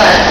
Amen.